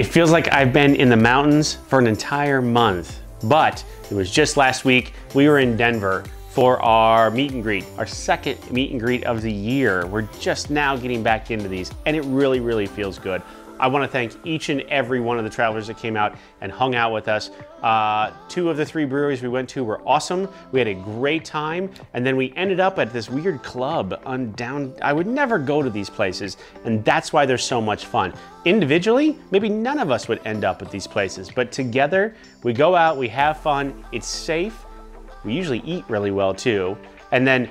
It feels like I've been in the mountains for an entire month, but it was just last week. We were in Denver for our meet and greet, our second meet and greet of the year. We're just now getting back into these, and it really, really feels good. I want to thank each and every one of the travelers that came out and hung out with us. Uh, two of the three breweries we went to were awesome. We had a great time, and then we ended up at this weird club on down. I would never go to these places, and that's why they're so much fun. Individually, maybe none of us would end up at these places, but together, we go out, we have fun, it's safe. We usually eat really well too, and then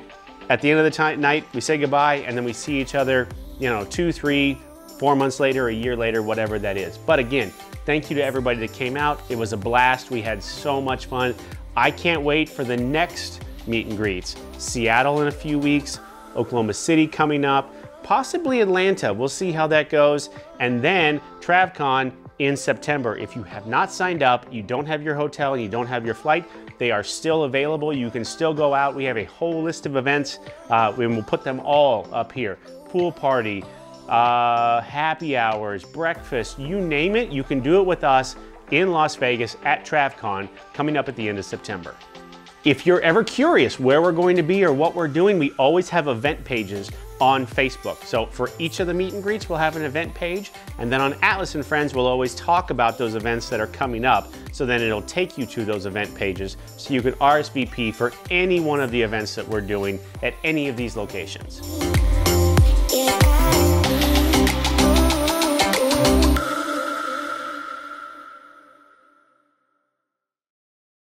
at the end of the night, we say goodbye, and then we see each other, you know, two, three, four months later, a year later, whatever that is. But again, thank you to everybody that came out. It was a blast. We had so much fun. I can't wait for the next meet and greets. Seattle in a few weeks, Oklahoma City coming up, possibly Atlanta. We'll see how that goes. And then TravCon in September. If you have not signed up, you don't have your hotel, and you don't have your flight, they are still available. You can still go out. We have a whole list of events, uh, and we'll put them all up here. Pool party, uh, happy hours, breakfast, you name it, you can do it with us in Las Vegas at TravCon coming up at the end of September. If you're ever curious where we're going to be or what we're doing, we always have event pages on Facebook. So for each of the meet and greets, we'll have an event page. And then on Atlas and Friends, we'll always talk about those events that are coming up. So then it'll take you to those event pages so you can RSVP for any one of the events that we're doing at any of these locations.